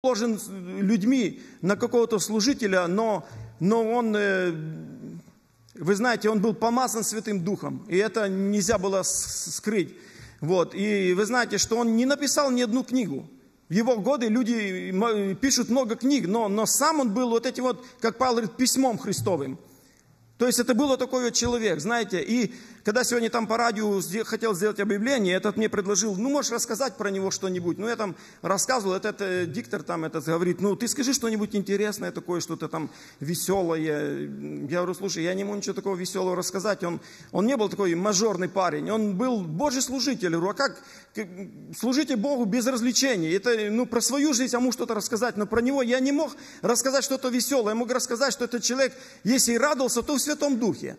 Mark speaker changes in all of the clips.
Speaker 1: положен людьми на какого-то служителя, но, но он, э, вы знаете, он был помазан Святым Духом, и это нельзя было скрыть. Вот. И вы знаете, что он не написал ни одну книгу. В его годы люди пишут много книг, но, но сам он был вот этим вот, как Павел говорит, письмом Христовым. То есть это был такой вот человек, знаете, и когда сегодня там по радио хотел сделать объявление, этот мне предложил, ну, можешь рассказать про него что-нибудь. Ну, я там рассказывал, этот э, диктор там этот говорит, ну, ты скажи что-нибудь интересное такое, что-то там веселое. Я говорю, слушай, я не могу ничего такого веселого рассказать. Он, он не был такой мажорный парень, он был Божий служитель. Я говорю, а как, служите Богу без развлечений? Это, ну, про свою жизнь я могу что-то рассказать, но про него я не мог рассказать что-то веселое. Я мог рассказать, что этот человек, если и радовался, то в Святом Духе.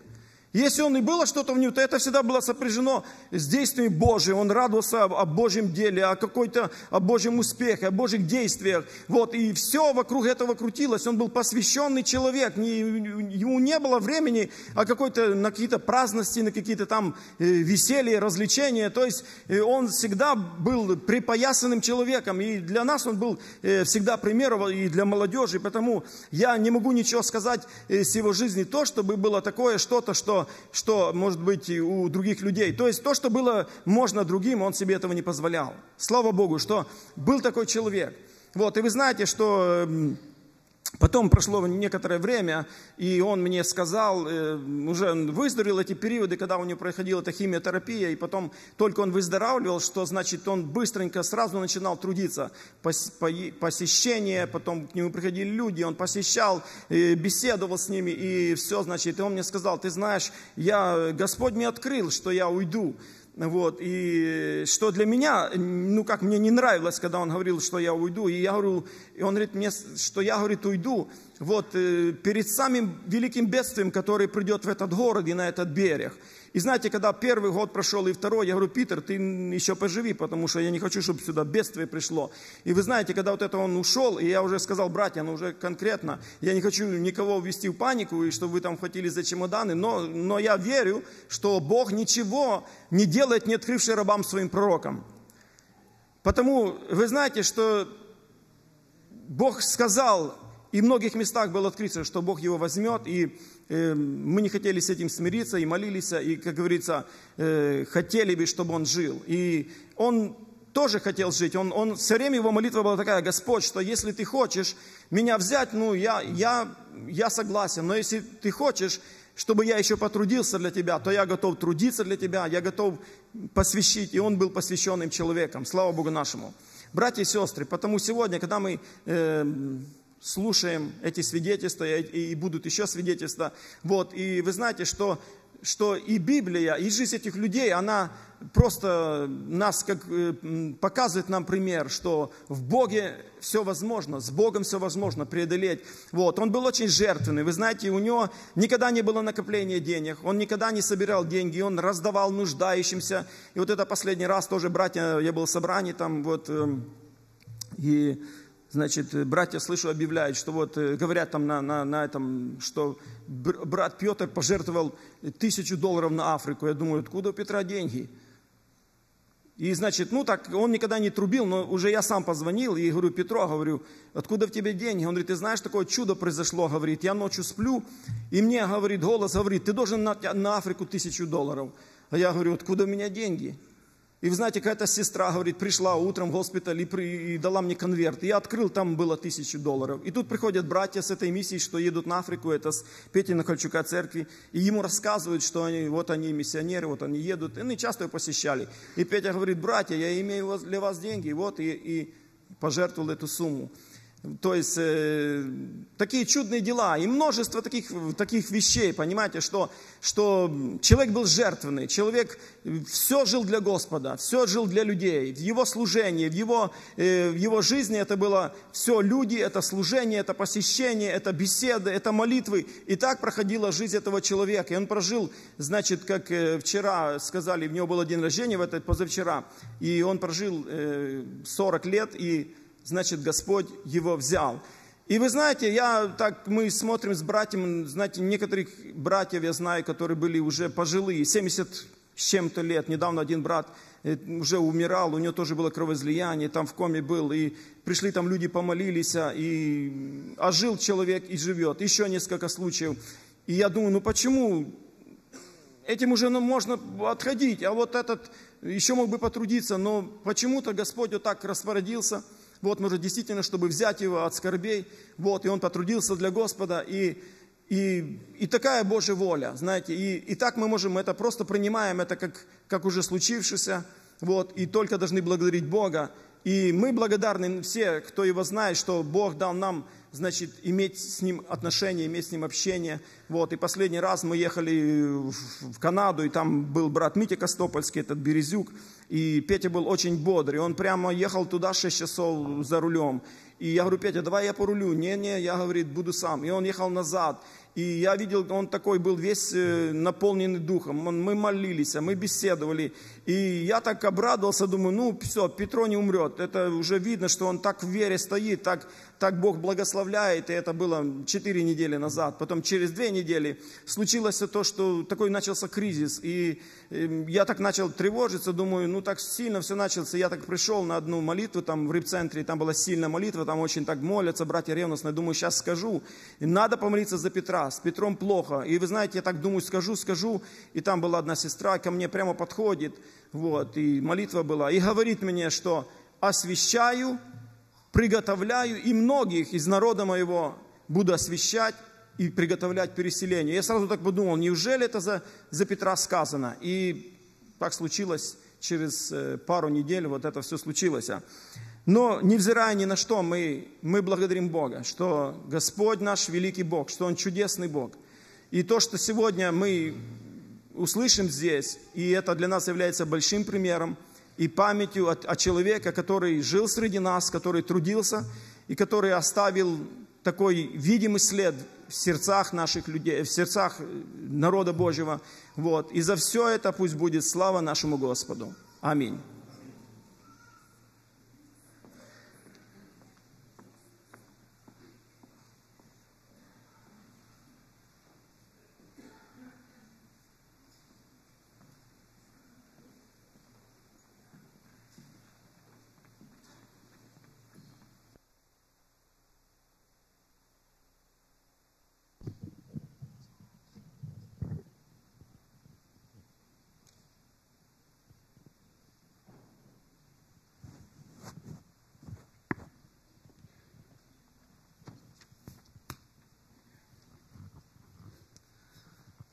Speaker 1: Если он и было что-то в нем, то это всегда было сопряжено с действием Божьим. Он радовался о, Божьем деле, о какой-то, о Божьем успехе, о Божьих действиях. Вот, и все вокруг этого крутилось. Он был посвященный человек. Не, ему не было времени а какой-то, на какие-то праздности, на какие-то там э, веселья, развлечения. То есть э, он всегда был припоясанным человеком. И для нас он был э, всегда примером, и для молодежи. Поэтому я не могу ничего сказать с его жизни, то, чтобы было такое что-то, что что, может быть у других людей. То есть то, что было можно другим, он себе этого не позволял. Слава Богу, что был такой человек. Вот, и вы знаете, что Потом прошло некоторое время, и он мне сказал, э, уже выздоровел эти периоды, когда у него проходила эта химиотерапия, и потом только он выздоравливал, что значит он быстренько сразу начинал трудиться. Посещение, потом к нему приходили люди, он посещал, э, беседовал с ними, и все, значит, и он мне сказал, ты знаешь, я, Господь мне открыл, что я уйду. Вот, и что для меня, ну как мне не нравилось, когда он говорил, что я уйду, и я говорю, и он говорит мне, что я, говорит, уйду, вот, э, перед самым великим бедствием, которое придет в этот город и на этот берег. И знаете, когда первый год прошел и второй, я говорю, Питер, ты еще поживи, потому что я не хочу, чтобы сюда бедствие пришло. И вы знаете, когда вот это он ушел, и я уже сказал, братья, ну уже конкретно, я не хочу никого ввести в панику, и чтобы вы там хватили за чемоданы, но, но я верю, что Бог ничего не делает, не открывший рабам своим пророкам. Потому вы знаете, что Бог сказал, и в многих местах было открыто, что Бог его возьмет, и мы не хотели с этим смириться, и молились, и, как говорится, э, хотели бы, чтобы он жил. И он тоже хотел жить. Он, он, все время его молитва была такая, Господь, что если ты хочешь меня взять, ну, я, я, я согласен, но если ты хочешь, чтобы я еще потрудился для тебя, то я готов трудиться для тебя, я готов посвящить. И он был посвященным человеком, слава Богу нашему. Братья и сестры, потому сегодня, когда мы... Э, слушаем эти свидетельства, и будут еще свидетельства. Вот, и вы знаете, что, что и Библия, и жизнь этих людей, она просто нас как, э, показывает нам пример, что в Боге все возможно, с Богом все возможно преодолеть. Вот. Он был очень жертвенный. Вы знаете, у него никогда не было накопления денег, он никогда не собирал деньги, он раздавал нуждающимся. И вот это последний раз тоже, братья, я был в собрании там, вот, эм, и значит, братья, слышу, объявляют, что вот, э, говорят там на, на, на этом, что брат Петр пожертвовал тысячу долларов на Африку. Я думаю, откуда у Петра деньги? И, значит, ну так, он никогда не трубил, но уже я сам позвонил и говорю, Петро, говорю, откуда в тебе деньги? Он говорит, ты знаешь, такое чудо произошло, говорит, я ночью сплю, и мне, говорит, голос говорит, ты должен на, на Африку тысячу долларов. А я говорю, откуда у меня деньги? И вы знаете, какая-то сестра, говорит, пришла утром в госпиталь и, при, и дала мне конверт. Я открыл, там было тысячу долларов. И тут приходят братья с этой миссией, что едут на Африку, это с Пети Нахальчука церкви, и ему рассказывают, что они, вот они миссионеры, вот они едут. И они часто его посещали. И Петя говорит, братья, я имею для вас деньги, вот, и, и пожертвовал эту сумму. То есть э, такие чудные дела и множество таких, таких вещей, понимаете, что, что человек был жертвенный, человек все жил для Господа, все жил для людей, в его служении, в его, э, в его жизни это было все люди, это служение, это посещение, это беседы, это молитвы. И так проходила жизнь этого человека. И он прожил, значит, как э, вчера сказали, у него было день рождения в этот позавчера, и он прожил э, 40 лет, и значит, Господь его взял. И вы знаете, я так, мы смотрим с братьями, знаете, некоторых братьев я знаю, которые были уже пожилые, 70 с чем-то лет. Недавно один брат э, уже умирал, у него тоже было кровоизлияние, там в коме был, и пришли там люди, помолились, а, и ожил человек и живет. Еще несколько случаев. И я думаю, ну почему этим уже ну, можно отходить, а вот этот еще мог бы потрудиться, но почему-то Господь вот так распорядился, вот, может, действительно, чтобы взять его от скорбей, вот, и он потрудился для Господа, и, и, и такая Божья воля, знаете, и, и так мы можем это, просто принимаем это как, как уже случившееся, вот, и только должны благодарить Бога, и мы благодарны все, кто его знает, что Бог дал нам значит, иметь с ним отношения, иметь с ним общение. Вот, и последний раз мы ехали в Канаду, и там был брат Митя Костопольский, этот Березюк, и Петя был очень бодрый, он прямо ехал туда 6 часов за рулем. И я говорю, Петя, давай я порулю. Не-не, я, говорит, буду сам. И он ехал назад. И я видел, он такой был весь э, наполненный духом. Мы молились, мы беседовали. И я так обрадовался, думаю, ну все, Петро не умрет. Это уже видно, что он так в вере стоит, так, так Бог благословляет. И это было четыре недели назад. Потом через две недели случилось то, что такой начался кризис. И эм, я так начал тревожиться, думаю, ну так сильно все началось. Я так пришел на одну молитву там в реп-центре, там была сильная молитва, там очень так молятся, братья ревностные. Думаю, сейчас скажу. Надо помолиться за Петра. С Петром плохо. И вы знаете, я так думаю, скажу, скажу. И там была одна сестра, ко мне прямо подходит вот, и молитва была, и говорит мне, что освящаю, приготовляю, и многих из народа моего буду освящать и приготовлять переселение. Я сразу так подумал, неужели это за, за Петра сказано? И так случилось через э, пару недель, вот это все случилось. Но, невзирая ни на что, мы, мы благодарим Бога, что Господь наш великий Бог, что Он чудесный Бог. И то, что сегодня мы услышим здесь, и это для нас является большим примером и памятью от, от человека, который жил среди нас, который трудился и который оставил такой видимый след в сердцах наших людей, в сердцах народа Божьего. Вот. И за все это пусть будет слава нашему Господу. Аминь.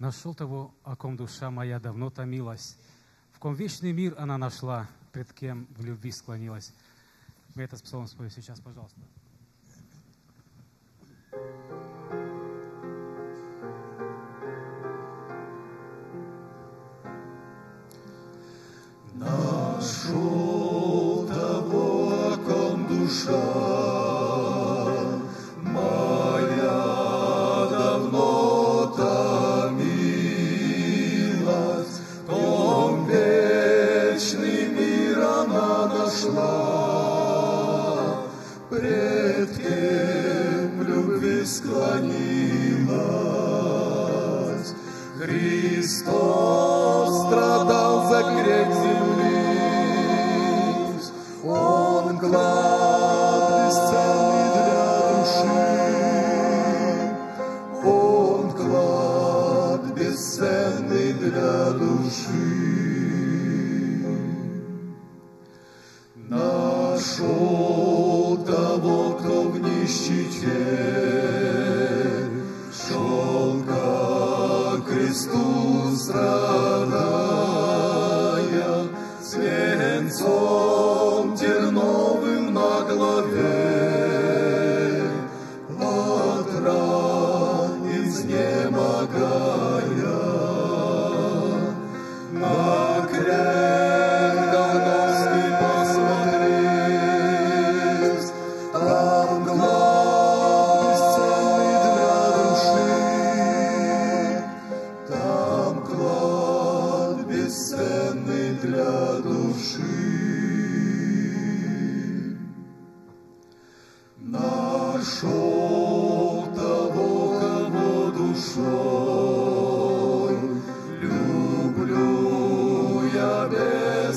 Speaker 2: Нашел того, о ком душа моя давно томилась, в ком вечный мир она нашла, пред кем в любви склонилась. Мы этот псалом спою сейчас, пожалуйста.
Speaker 3: Нашел того, о ком душа Нашел того, кто в нищете Христу страдая,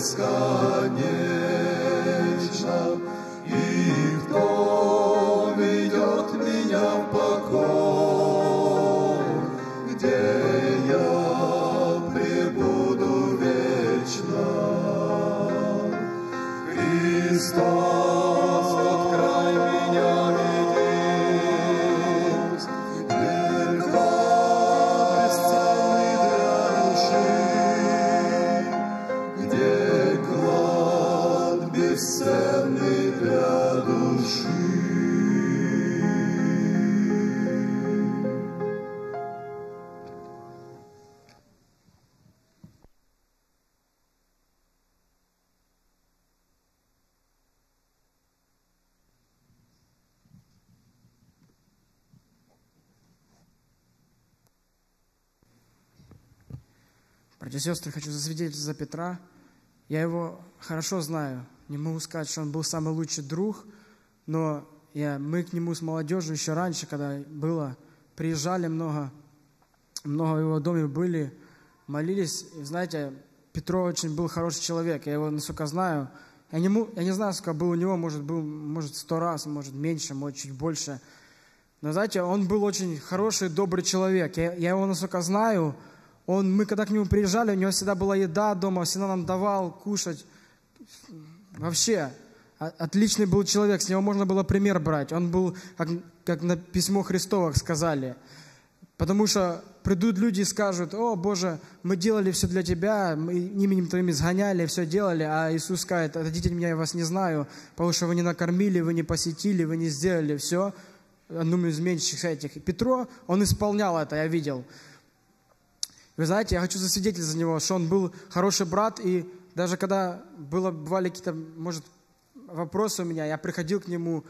Speaker 4: бесконечно,
Speaker 5: Братья и сестры, хочу засвидетельствовать за Петра. Я его хорошо знаю. Не могу сказать, что он был самый лучший друг, но я, мы к нему с молодежью еще раньше, когда было, приезжали много, много в его доме были, молились. И знаете, Петро очень был хороший человек, я его насколько знаю. Я не, я не знаю, сколько был у него, может, был, может, сто раз, может, меньше, может, чуть больше. Но знаете, он был очень хороший, добрый человек. Я, я его насколько знаю, он, мы когда к нему приезжали, у него всегда была еда дома, всегда нам давал кушать. Вообще, отличный был человек, с него можно было пример брать. Он был, как, как на письмо Христовых сказали. Потому что придут люди и скажут, о, Боже, мы делали все для Тебя, мы именем Твоим изгоняли, все делали, а Иисус скажет, отойдите от меня, я вас не знаю, потому что вы не накормили, вы не посетили, вы не сделали все, одним из меньших этих. Петро, он исполнял это, я видел. Вы знаете, я хочу засвидетельствовать за него, что он был хороший брат, и даже когда было, бывали какие-то, может, вопросы у меня, я приходил к нему,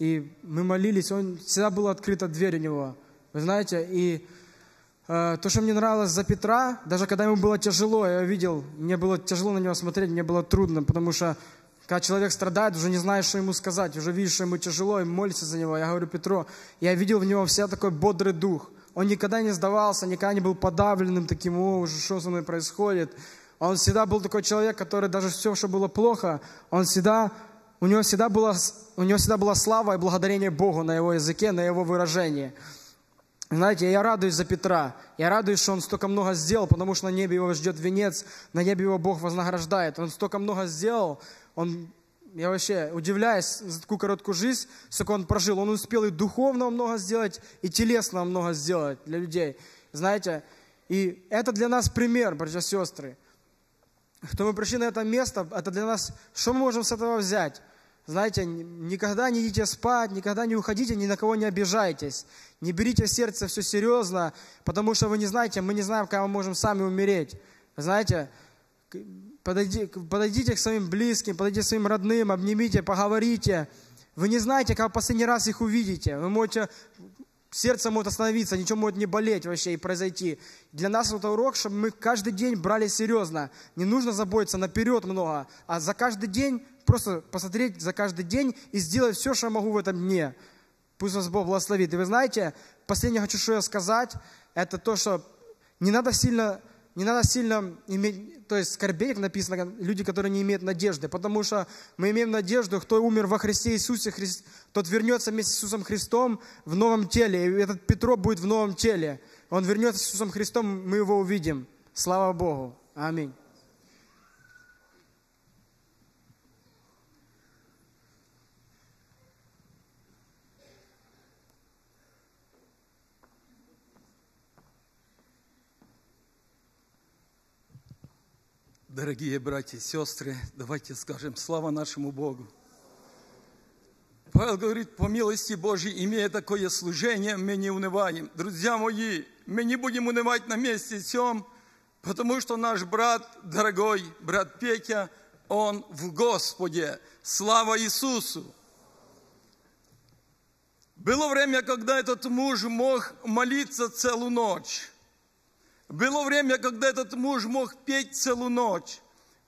Speaker 5: и мы молились, он всегда была открыта дверь у него. Вы знаете, и э, то, что мне нравилось за Петра, даже когда ему было тяжело, я видел, мне было тяжело на него смотреть, мне было трудно, потому что когда человек страдает, уже не знаешь, что ему сказать, уже видишь, что ему тяжело, и молишься за него. Я говорю, Петро, я видел в него вся такой бодрый дух. Он никогда не сдавался, никогда не был подавленным таким, о, уже что со мной происходит. Он всегда был такой человек, который даже все, что было плохо, он всегда, у него всегда была, у него всегда была слава и благодарение Богу на его языке, на его выражении. Знаете, я радуюсь за Петра. Я радуюсь, что он столько много сделал, потому что на небе его ждет венец, на небе его Бог вознаграждает. Он столько много сделал, он, я вообще удивляюсь за такую короткую жизнь, сколько он прожил. Он успел и духовно много сделать, и телесно много сделать для людей. Знаете, и это для нас пример, братья и сестры. Кто мы пришли на это место, это для нас, что мы можем с этого взять? Знаете, никогда не идите спать, никогда не уходите, ни на кого не обижайтесь. Не берите в сердце все серьезно, потому что вы не знаете, мы не знаем, когда мы можем сами умереть. Знаете, подойди- подойдите к своим близким, подойдите к своим родным, обнимите, поговорите. Вы не знаете, в последний раз их увидите. Вы можете сердце может остановиться, ничего может не болеть вообще и произойти. Для нас это урок, чтобы мы каждый день брали серьезно. Не нужно заботиться наперед много, а за каждый день просто посмотреть за каждый день и сделать все, что я могу в этом дне. Пусть вас Бог благословит. И вы знаете, последнее хочу, что я сказать, это то, что не надо сильно, не надо сильно иметь, то есть скорбеть, написано, люди, которые не имеют надежды, потому что мы имеем надежду, кто умер во Христе Иисусе, Христ, тот вернется вместе с Иисусом Христом в новом теле, и этот Петро будет в новом теле. Он вернется с Иисусом Христом, мы его увидим. Слава Богу. Аминь.
Speaker 3: Дорогие братья и сестры, давайте скажем слава нашему Богу. Павел говорит, по милости Божьей, имея такое служение, мы не унываем. Друзья мои, мы не будем унывать на месте всем, потому что наш брат, дорогой брат Петя, он в Господе. Слава Иисусу! Было время, когда этот муж мог молиться целую ночь. Было время, когда этот муж мог петь целую ночь.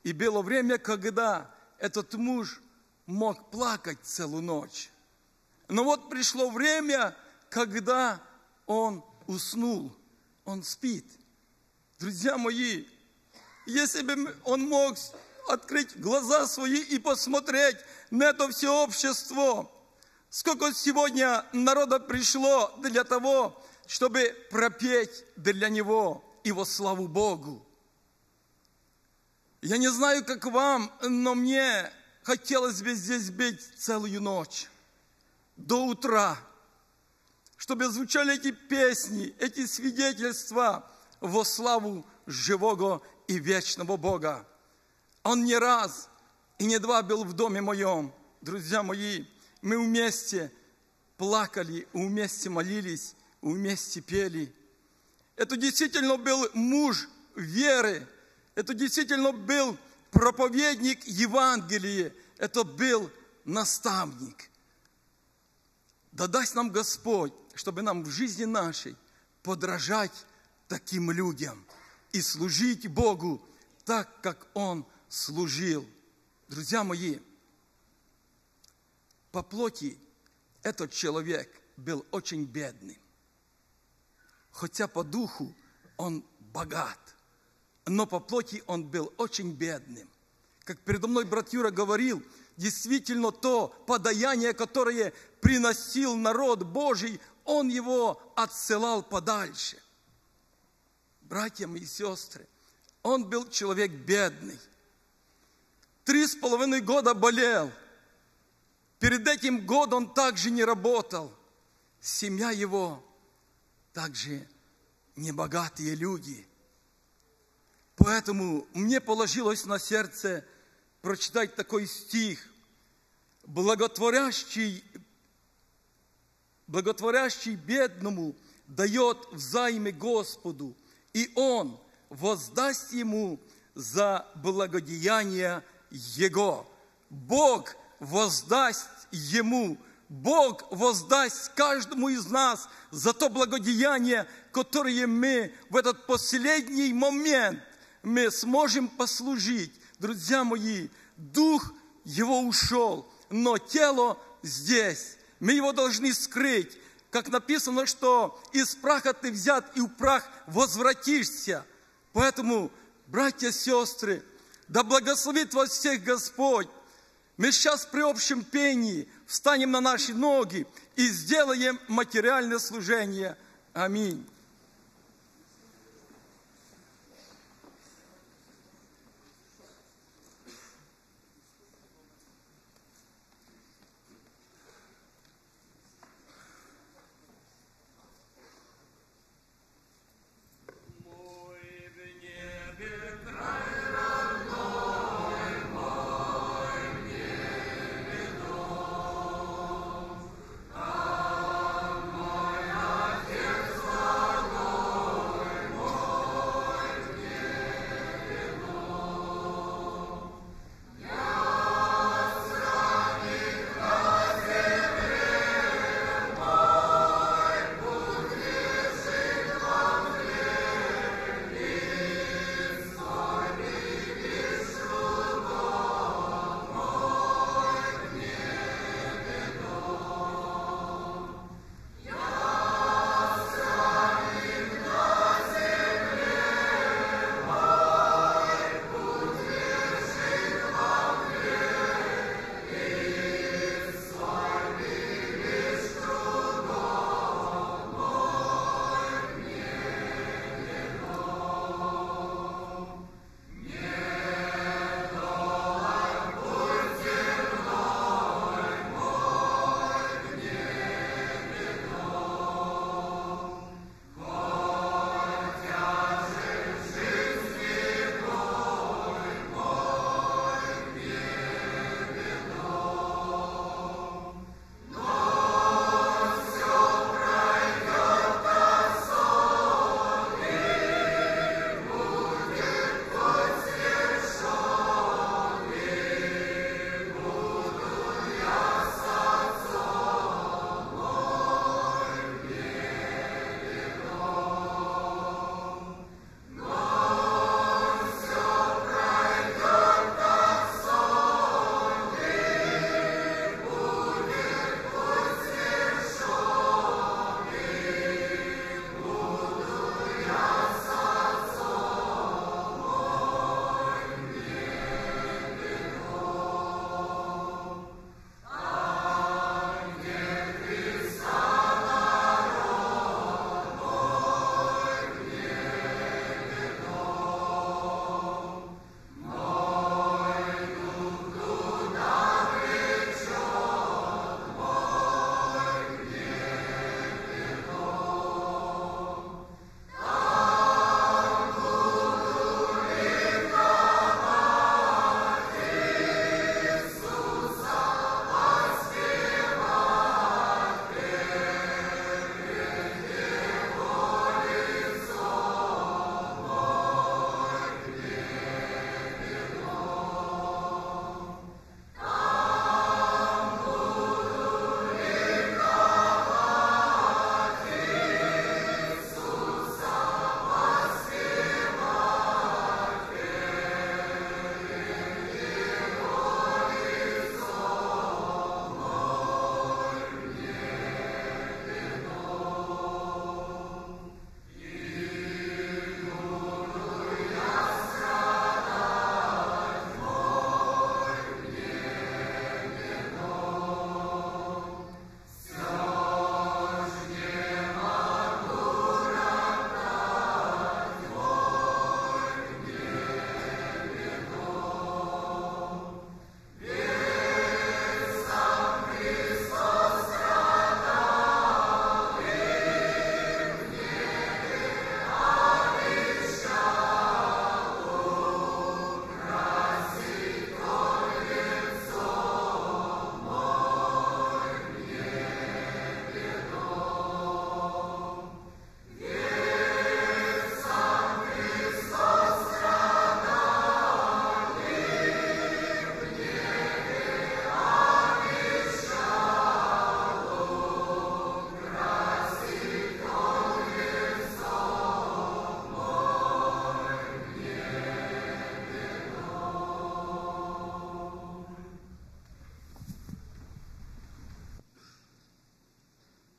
Speaker 3: И было время, когда этот муж мог плакать целую ночь. Но вот пришло время, когда он уснул, он спит. Друзья мои, если бы он мог открыть глаза свои и посмотреть на это все общество. Сколько сегодня народа пришло для того, чтобы пропеть для Него и во славу Богу. Я не знаю, как вам, но мне хотелось бы здесь быть целую ночь, до утра, чтобы звучали эти песни, эти свидетельства во славу живого и вечного Бога. Он не раз и не два был в доме моем. Друзья мои, мы вместе плакали, вместе молились, вместе пели. Это действительно был муж веры, это действительно был проповедник Евангелия, это был наставник. Да даст нам Господь, чтобы нам в жизни нашей подражать таким людям и служить Богу так, как Он служил. Друзья мои, по плоти этот человек был очень бедным, хотя по духу он богат, но по плоти он был очень бедным. Как передо мной брат Юра говорил, действительно то подаяние, которое приносил народ Божий, он его отсылал подальше. Братья мои сестры, он был человек бедный. Три с половиной года болел. Перед этим годом он также не работал. Семья его также небогатые люди. Поэтому мне положилось на сердце прочитать такой стих. Благотворящий, благотворящий бедному дает взаймы Господу, и Он воздаст ему за благодеяние Его. Бог воздаст ему, Бог воздаст каждому из нас за то благодеяние, которое мы в этот последний момент мы сможем послужить. Друзья мои, дух его ушел, но тело здесь. Мы его должны скрыть. Как написано, что из праха ты взят, и в прах возвратишься. Поэтому, братья и сестры, да благословит вас всех Господь. Мы сейчас при общем пении встанем на наши ноги и сделаем материальное служение. Аминь.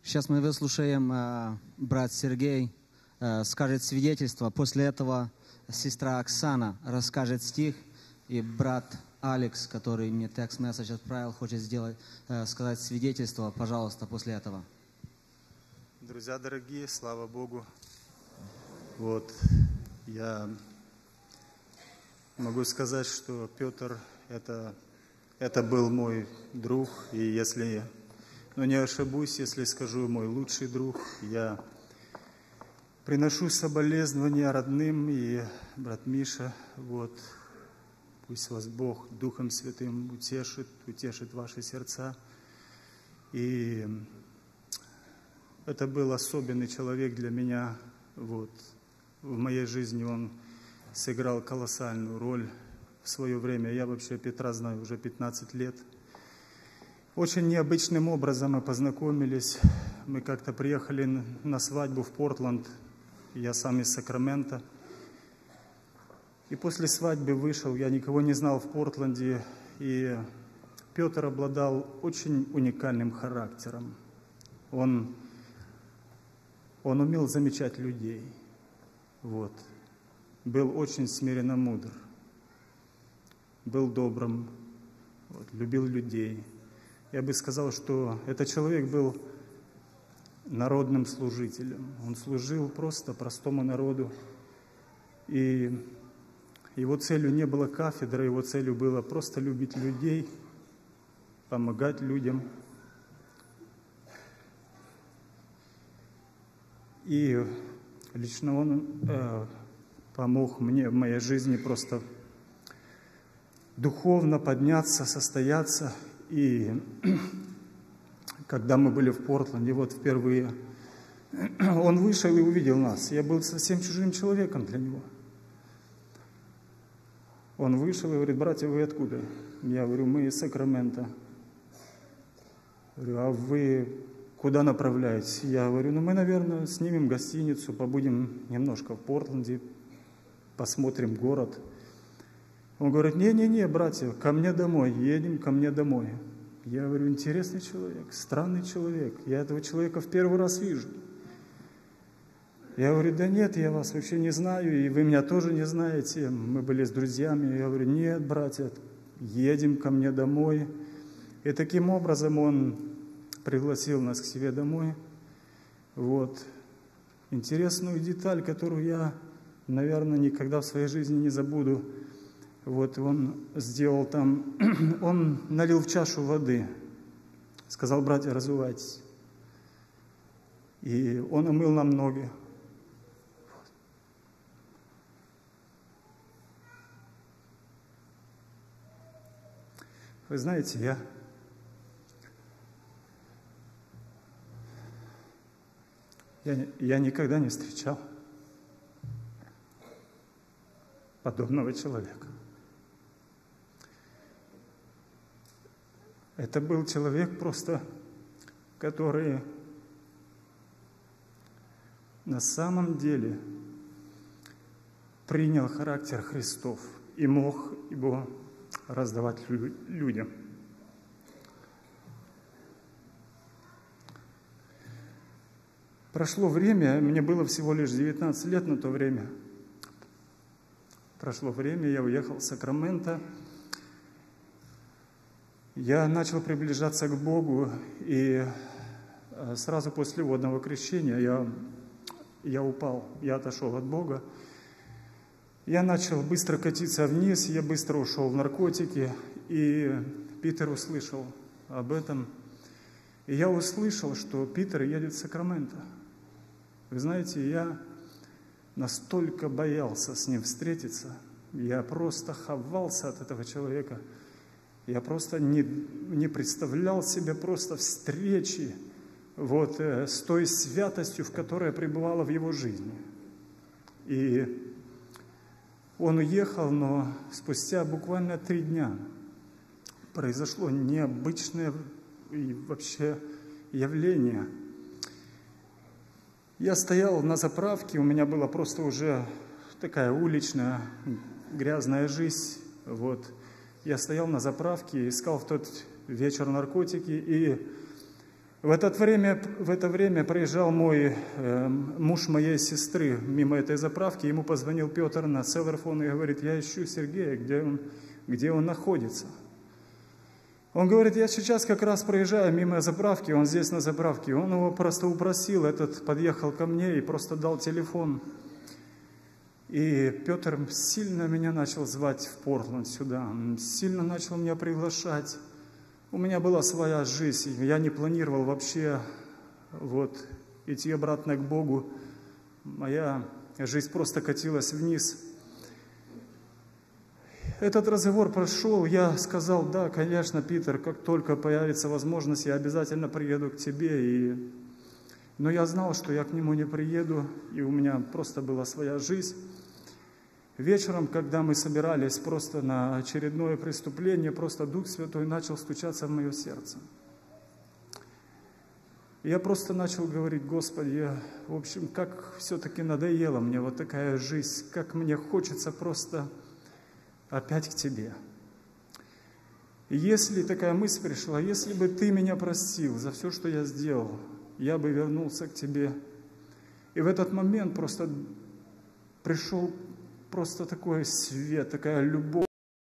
Speaker 6: Сейчас мы выслушаем, э, брат Сергей э, скажет свидетельство. После этого сестра Оксана расскажет стих, и брат Алекс, который мне текст-месседж отправил, хочет сделать, э, сказать свидетельство. Пожалуйста, после этого.
Speaker 7: Друзья дорогие, слава Богу. Вот, я могу сказать, что Петр это, это был мой друг, и если, ну не ошибусь, если скажу мой лучший друг, я приношу соболезнования родным и брат Миша, вот, пусть вас Бог Духом Святым утешит, утешит ваши сердца. И это был особенный человек для меня, вот, в моей жизни он сыграл колоссальную роль в свое время. Я вообще Петра знаю уже 15 лет. Очень необычным образом мы познакомились. Мы как-то приехали на свадьбу в Портленд. Я сам из Сакрамента. И после свадьбы вышел, я никого не знал в Портленде. И Петр обладал очень уникальным характером. Он, он умел замечать людей. Вот был очень смиренно мудр, был добрым, вот, любил людей. Я бы сказал, что этот человек был народным служителем. Он служил просто простому народу. И его целью не было кафедра, его целью было просто любить людей, помогать людям. И лично он э, помог мне в моей жизни просто духовно подняться, состояться. И когда мы были в Портленде, вот впервые, он вышел и увидел нас. Я был совсем чужим человеком для него. Он вышел и говорит, братья, вы откуда? Я говорю, мы из Сакрамента. Говорю, а вы куда направляетесь? Я говорю, ну мы, наверное, снимем гостиницу, побудем немножко в Портленде, посмотрим город. Он говорит, не-не-не, братья, ко мне домой, едем ко мне домой. Я говорю, интересный человек, странный человек, я этого человека в первый раз вижу. Я говорю, да нет, я вас вообще не знаю, и вы меня тоже не знаете. Мы были с друзьями. Я говорю, нет, братья, едем ко мне домой. И таким образом он пригласил нас к себе домой. Вот. Интересную деталь, которую я наверное, никогда в своей жизни не забуду. Вот он сделал там, он налил в чашу воды, сказал, братья, разувайтесь. И он омыл нам ноги. Вы знаете, я я, я никогда не встречал подобного человека. Это был человек просто, который на самом деле принял характер Христов и мог его раздавать людям. Прошло время, мне было всего лишь 19 лет на то время – Прошло время, я уехал в Сакраменто. Я начал приближаться к Богу, и э, сразу после водного крещения я, я упал, я отошел от Бога. Я начал быстро катиться вниз, я быстро ушел в наркотики, и Питер услышал об этом. И я услышал, что Питер едет в Сакраменто. Вы знаете, я настолько боялся с ним встретиться, я просто ховался от этого человека. Я просто не, не представлял себе просто встречи вот, э, с той святостью, в которой пребывала в его жизни. И он уехал, но спустя буквально три дня произошло необычное и вообще явление – я стоял на заправке, у меня была просто уже такая уличная, грязная жизнь. Вот. Я стоял на заправке, искал в тот вечер наркотики, и В, это время, в это время проезжал мой э, муж моей сестры мимо этой заправки. Ему позвонил Петр на селлерфон и говорит, я ищу Сергея, где он, где он находится. Он говорит, я сейчас как раз проезжаю мимо заправки, он здесь на заправке. Он его просто упросил, этот подъехал ко мне и просто дал телефон. И Петр сильно меня начал звать в Портланд сюда, сильно начал меня приглашать. У меня была своя жизнь, я не планировал вообще вот, идти обратно к Богу. Моя жизнь просто катилась вниз. Этот разговор прошел, я сказал, да, конечно, Питер, как только появится возможность, я обязательно приеду к тебе. И... Но я знал, что я к нему не приеду, и у меня просто была своя жизнь. Вечером, когда мы собирались просто на очередное преступление, просто Дух Святой начал стучаться в мое сердце. Я просто начал говорить, Господи, в общем, как все-таки надоело мне вот такая жизнь, как мне хочется просто опять к Тебе. Если такая мысль пришла, если бы Ты меня простил за все, что я сделал, я бы вернулся к Тебе. И в этот момент просто пришел просто такой свет, такая любовь.